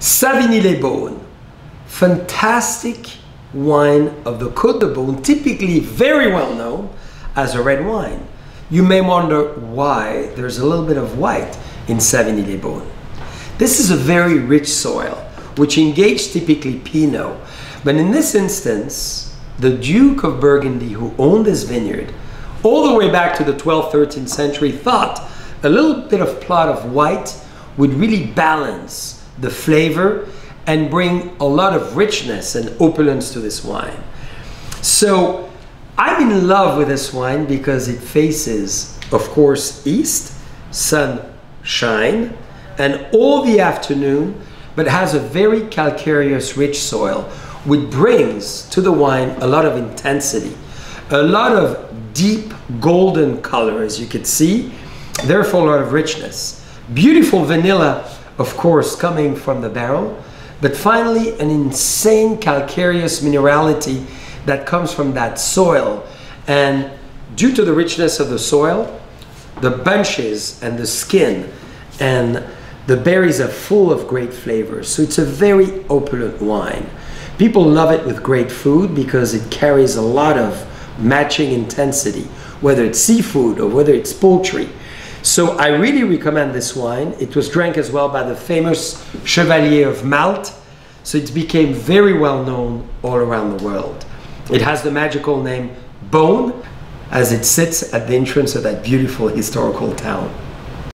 Savigny-les-Beaunes, fantastic wine of the Côte de Beaune, typically very well known as a red wine. You may wonder why there's a little bit of white in Savigny-les-Beaunes. This is a very rich soil, which engaged typically Pinot. But in this instance, the Duke of Burgundy, who owned this vineyard, all the way back to the 12th, 13th century, thought a little bit of plot of white would really balance the flavor and bring a lot of richness and opulence to this wine. So I'm in love with this wine because it faces, of course, east, sunshine, and all the afternoon, but has a very calcareous, rich soil, which brings to the wine a lot of intensity, a lot of deep golden color, as you can see, therefore a lot of richness. Beautiful vanilla, of course, coming from the barrel, but finally an insane calcareous minerality that comes from that soil. And due to the richness of the soil, the bunches and the skin and the berries are full of great flavors. So it's a very opulent wine. People love it with great food because it carries a lot of matching intensity, whether it's seafood or whether it's poultry. So I really recommend this wine. It was drank as well by the famous Chevalier of Malte. So it became very well known all around the world. It has the magical name Beaune as it sits at the entrance of that beautiful historical town.